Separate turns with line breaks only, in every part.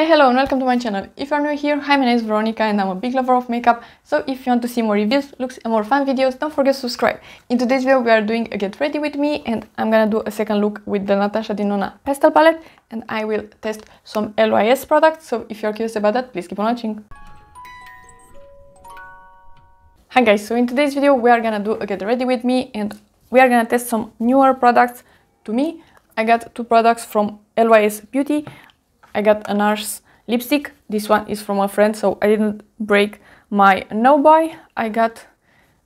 Hi, hello and welcome to my channel. If you're new here, hi, my name is Veronica and I'm a big lover of makeup. So if you want to see more reviews, looks and more fun videos, don't forget to subscribe. In today's video we are doing a get ready with me and I'm gonna do a second look with the Natasha Denona pastel palette and I will test some LYS products. So if you're curious about that, please keep on watching. Hi guys, so in today's video we are gonna do a get ready with me and we are gonna test some newer products to me. I got two products from LYS Beauty. I got a NARS lipstick. This one is from a friend, so I didn't break my no buy. I got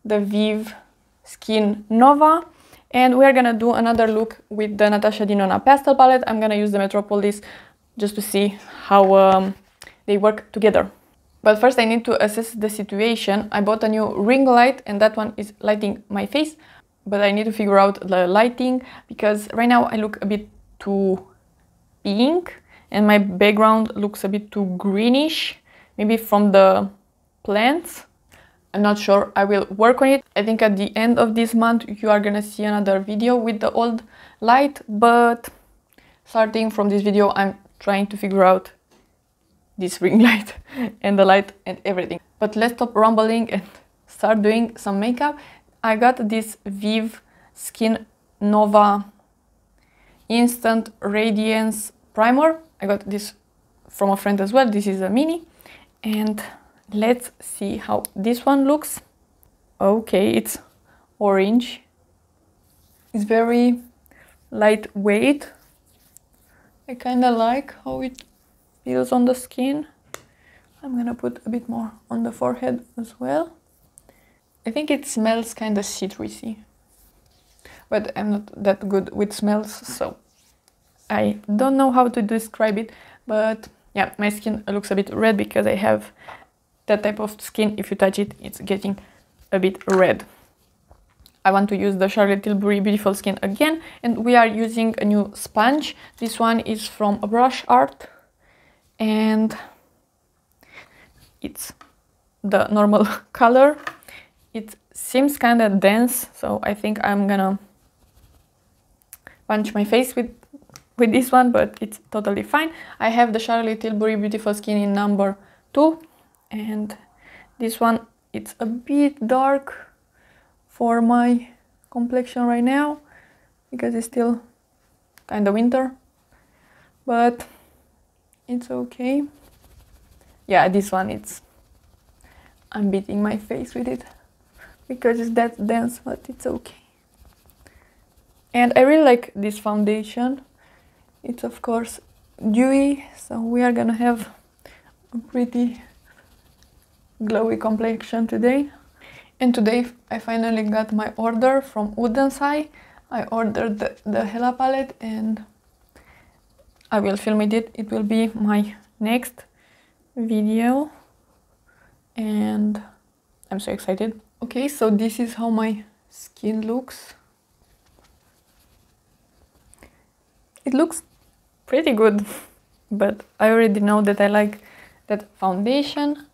the Vieve Skin Nova. And we're gonna do another look with the Natasha Denona pastel palette. I'm gonna use the Metropolis just to see how um, they work together. But first I need to assess the situation. I bought a new ring light and that one is lighting my face. But I need to figure out the lighting because right now I look a bit too pink and my background looks a bit too greenish, maybe from the plants. I'm not sure, I will work on it. I think at the end of this month you are gonna see another video with the old light, but starting from this video I'm trying to figure out this ring light and the light and everything. But let's stop rumbling and start doing some makeup. I got this Vieve Skin Nova Instant Radiance Primer I got this from a friend as well. This is a mini. And let's see how this one looks. Okay, it's orange. It's very lightweight. I kind of like how it feels on the skin. I'm gonna put a bit more on the forehead as well. I think it smells kind of citrusy, but I'm not that good with smells, so I don't know how to describe it, but yeah, my skin looks a bit red because I have that type of skin. If you touch it, it's getting a bit red. I want to use the Charlotte Tilbury Beautiful Skin again, and we are using a new sponge. This one is from Brush Art, and it's the normal color. It seems kind of dense, so I think I'm gonna punch my face with with this one, but it's totally fine. I have the Charlotte Tilbury Beautiful Skin in number 2 and this one it's a bit dark for my complexion right now because it's still kind of winter but it's okay. Yeah this one it's I'm beating my face with it because it's that dense but it's okay. And I really like this foundation it's of course dewy, so we are gonna have a pretty glowy complexion today. And today I finally got my order from Eye. I ordered the, the palette and I will film it. It will be my next video and I'm so excited. Okay, so this is how my skin looks. It looks pretty good, but I already know that I like that foundation.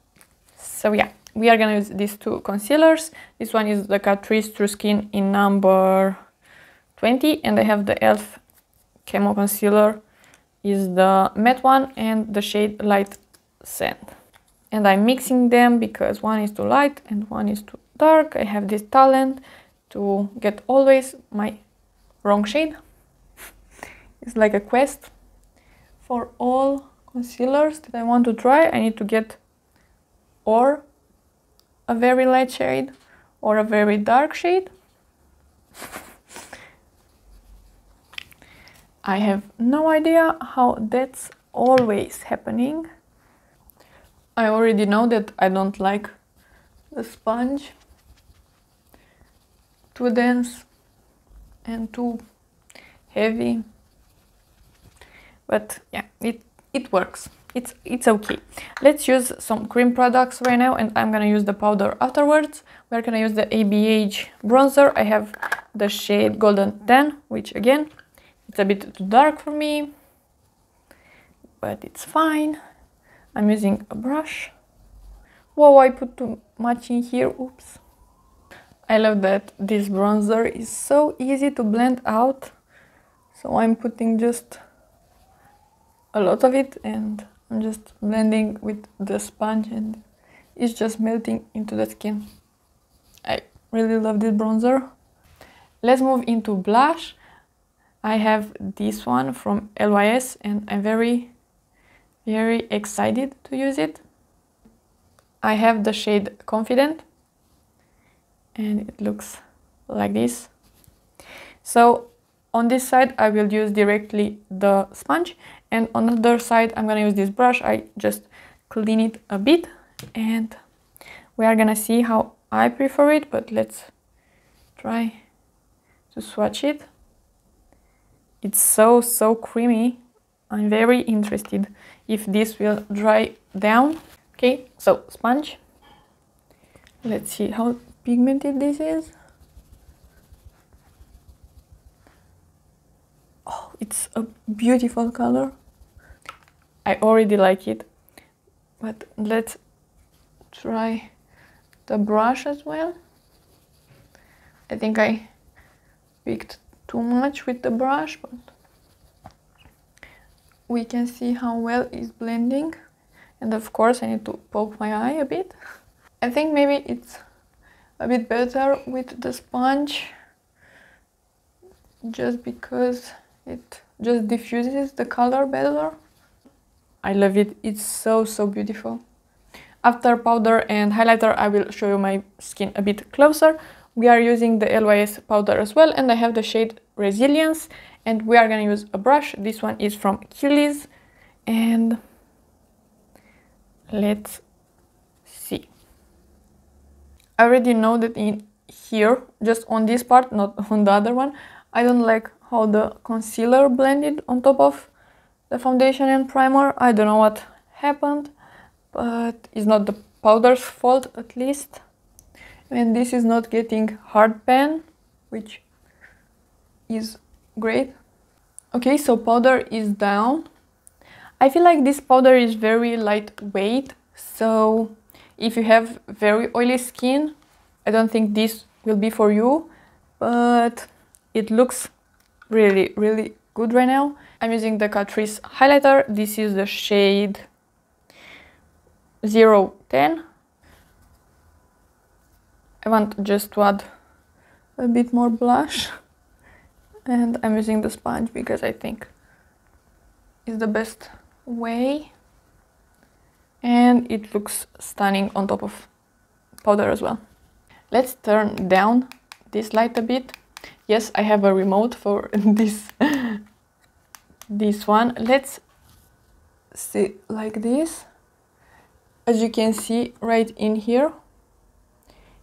So yeah, we are gonna use these two concealers. This one is the Catrice True Skin in number 20 and I have the e.l.f. Camo Concealer is the matte one and the shade Light Sand. And I'm mixing them because one is too light and one is too dark. I have this talent to get always my wrong shade. it's like a quest for all concealers that I want to try, I need to get or a very light shade or a very dark shade. I have no idea how that's always happening. I already know that I don't like the sponge too dense and too heavy but yeah, it, it works. It's, it's okay. Let's use some cream products right now and I'm gonna use the powder afterwards. We're gonna use the ABH bronzer. I have the shade Golden Tan, which again, it's a bit too dark for me, but it's fine. I'm using a brush. Whoa, I put too much in here, oops. I love that this bronzer is so easy to blend out. So I'm putting just a lot of it and I'm just blending with the sponge and it's just melting into the skin. I really love this bronzer. Let's move into blush. I have this one from LYS and I'm very, very excited to use it. I have the shade Confident and it looks like this. So on this side I will use directly the sponge and on the other side I'm gonna use this brush. I just clean it a bit and we are gonna see how I prefer it but let's try to swatch it. It's so so creamy. I'm very interested if this will dry down. Okay, so sponge. Let's see how pigmented this is. Oh, it's a beautiful color. I already like it. But let's try the brush as well. I think I picked too much with the brush, but we can see how well it's blending. And of course I need to poke my eye a bit. I think maybe it's a bit better with the sponge just because it just diffuses the color better. I love it, it's so so beautiful. After powder and highlighter I will show you my skin a bit closer. We are using the LYS powder as well and I have the shade Resilience and we are gonna use a brush. This one is from Kiehl's and let's see. I already know that in here, just on this part, not on the other one, I don't like how the concealer blended on top of the foundation and primer. I don't know what happened, but it's not the powder's fault at least. And this is not getting hard pan, which is great. Okay, so powder is down. I feel like this powder is very lightweight, so if you have very oily skin, I don't think this will be for you, but it looks really, really good right now. I'm using the Catrice highlighter. This is the shade 010. I want just to add a bit more blush and I'm using the sponge because I think it's the best way and it looks stunning on top of powder as well. Let's turn down this light a bit yes I have a remote for this this one. Let's see like this. As you can see right in here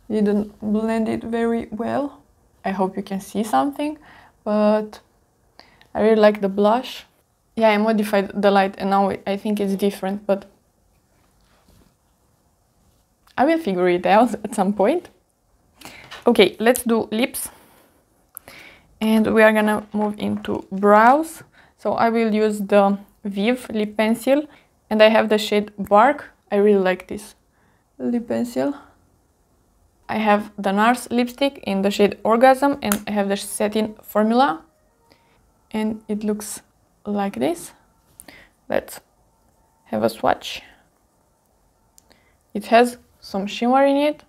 didn't blend it very well. I hope you can see something but I really like the blush. Yeah I modified the light and now I think it's different but I will figure it out at some point. Okay let's do lips. And we are gonna move into brows so I will use the Vieve lip pencil and I have the shade Bark. I really like this lip pencil. I have the NARS lipstick in the shade Orgasm and I have the satin formula. And it looks like this. Let's have a swatch. It has some shimmer in it.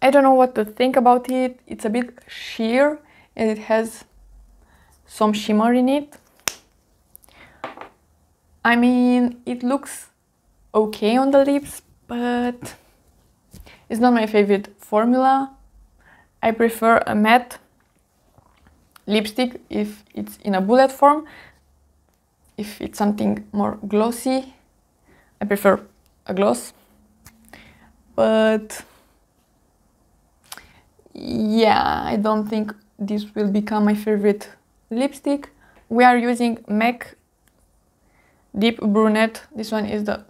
I don't know what to think about it. It's a bit sheer and it has some shimmer in it. I mean, it looks okay on the lips, but it's not my favorite formula. I prefer a matte lipstick if it's in a bullet form. If it's something more glossy, I prefer a gloss. But yeah, I don't think this will become my favorite lipstick. We are using MAC Deep Brunette. This one is the,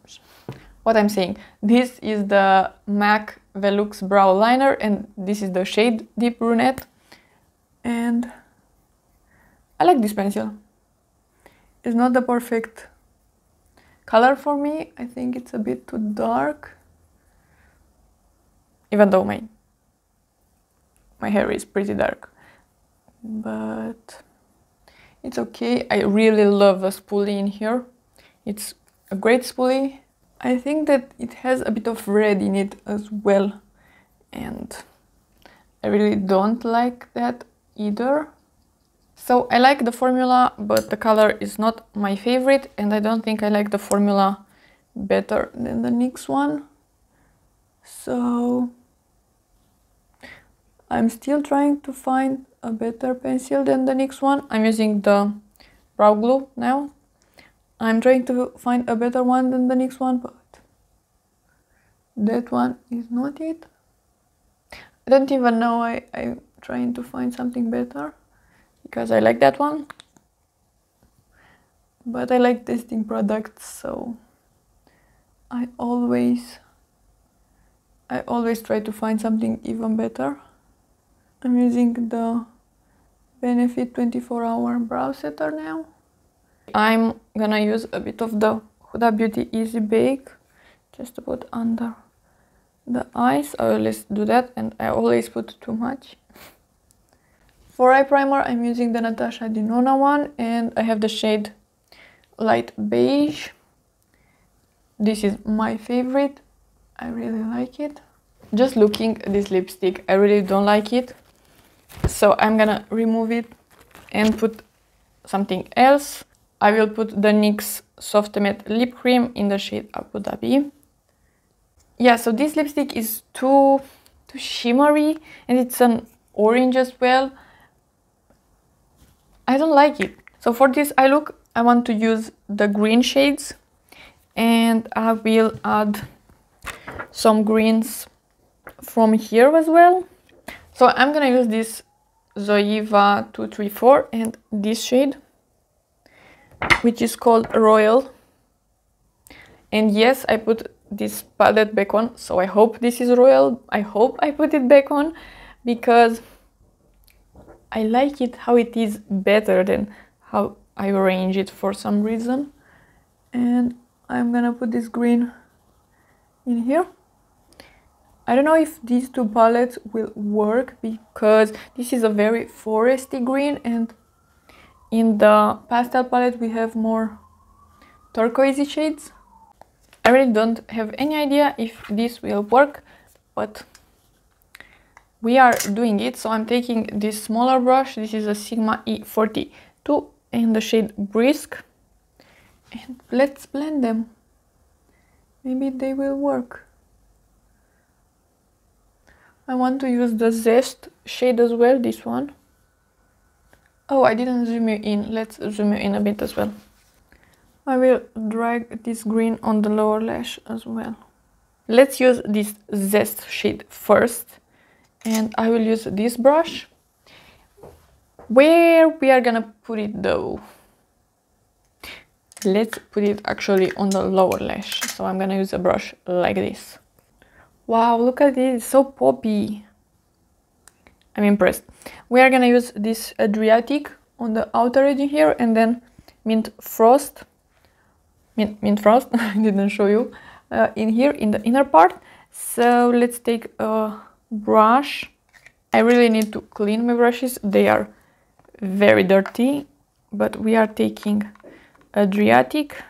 what I'm saying, this is the MAC Veluxe Brow Liner and this is the shade Deep Brunette. And I like this pencil. It's not the perfect color for me. I think it's a bit too dark. Even though my my hair is pretty dark but it's okay I really love the spoolie in here It's a great spoolie. I think that it has a bit of red in it as well. And I really don't like that either. So I like the formula, but the color is not my favorite. And I don't think I like the formula better than the NYX one. So I'm still trying to find a better pencil than the NYX one. I'm using the brow glue now. I'm trying to find a better one than the NYX one, but that one is not it. I don't even know I, I'm trying to find something better because I like that one. But I like testing products, so I always I always try to find something even better. I'm using the Benefit 24 hour brow setter now. I'm gonna use a bit of the Huda Beauty Easy Bake just to put under the eyes. I always do that and I always put too much. For eye primer I'm using the Natasha Denona one and I have the shade light beige. This is my favorite. I really like it. Just looking at this lipstick, I really don't like it. So I'm gonna remove it and put something else. I will put the NYX Soft Matte Lip Cream in the shade Abu Dhabi. Yeah, so this lipstick is too, too shimmery and it's an orange as well. I don't like it. So for this eye look, I want to use the green shades and I will add some greens from here as well. So I'm gonna use this Zoeva 234 and this shade which is called Royal. And yes I put this palette back on. So I hope this is Royal. I hope I put it back on because I like it how it is better than how I arrange it for some reason. And I'm gonna put this green in here I don't know if these two palettes will work because this is a very foresty green and in the pastel palette we have more turquoisey shades. I really don't have any idea if this will work, but we are doing it. So I'm taking this smaller brush, this is a Sigma E42 in the shade Brisk and let's blend them. Maybe they will work. I want to use the Zest shade as well, this one. Oh, I didn't zoom you in. Let's zoom you in a bit as well. I will drag this green on the lower lash as well. Let's use this Zest shade first. And I will use this brush. Where we are gonna put it though? Let's put it actually on the lower lash. So I'm gonna use a brush like this. Wow, look at this, so poppy. I'm impressed. We are gonna use this Adriatic on the outer edge here and then Mint Frost, Mint, mint Frost, I didn't show you, uh, in here in the inner part. So let's take a brush. I really need to clean my brushes, they are very dirty, but we are taking Adriatic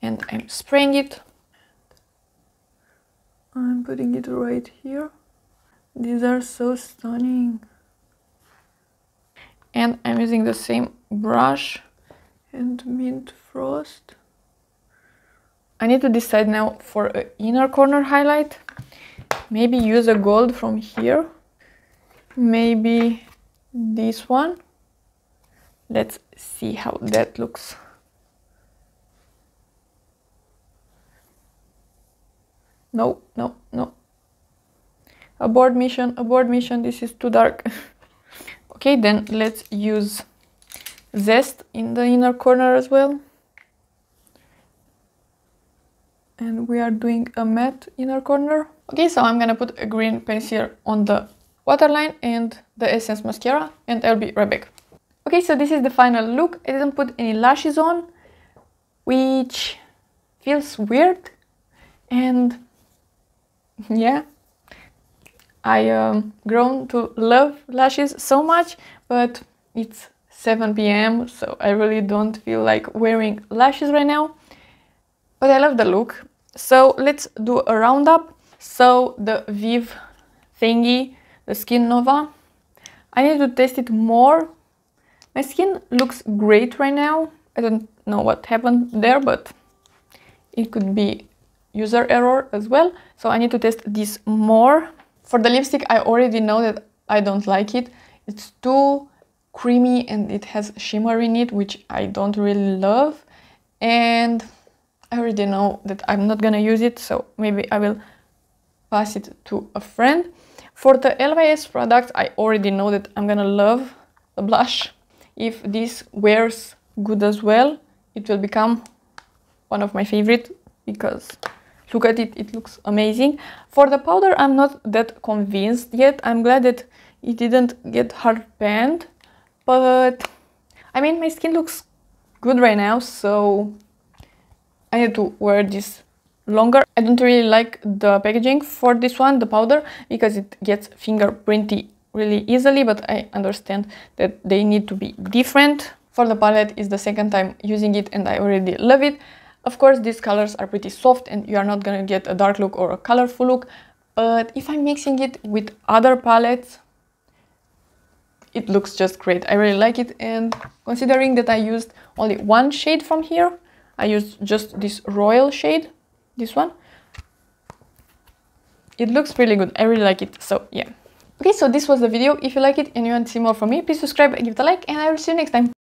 and I'm spraying it I'm putting it right here. These are so stunning. And I'm using the same brush and Mint Frost. I need to decide now for an inner corner highlight. Maybe use a gold from here. Maybe this one. Let's see how that looks. No, no, no. Abort mission, abort mission, this is too dark. okay, then let's use Zest in the inner corner as well. And we are doing a matte inner corner. Okay, so I'm gonna put a green pencil on the waterline and the Essence mascara and I'll be right back. Okay, so this is the final look. I didn't put any lashes on, which feels weird and yeah. I um, grown to love lashes so much but it's 7 p.m. so I really don't feel like wearing lashes right now. But I love the look. So let's do a roundup. So the Vieve thingy the Skin Nova. I need to test it more. My skin looks great right now. I don't know what happened there but it could be user error as well. So I need to test this more. For the lipstick I already know that I don't like it. It's too creamy and it has shimmer in it which I don't really love. And I already know that I'm not gonna use it so maybe I will pass it to a friend. For the LYS product I already know that I'm gonna love the blush. If this wears good as well it will become one of my favorite because look at it it looks amazing. For the powder i'm not that convinced yet. I'm glad that it didn't get hard panned but i mean my skin looks good right now so i need to wear this longer. I don't really like the packaging for this one the powder because it gets fingerprinty really easily but i understand that they need to be different. For the palette is the second time using it and i already love it of course, these colors are pretty soft and you are not gonna get a dark look or a colorful look, but if I'm mixing it with other palettes, it looks just great. I really like it and considering that I used only one shade from here, I used just this royal shade, this one. It looks really good. I really like it. So yeah. Okay, so this was the video. If you like it and you want to see more from me, please subscribe and give it a like and I will see you next time.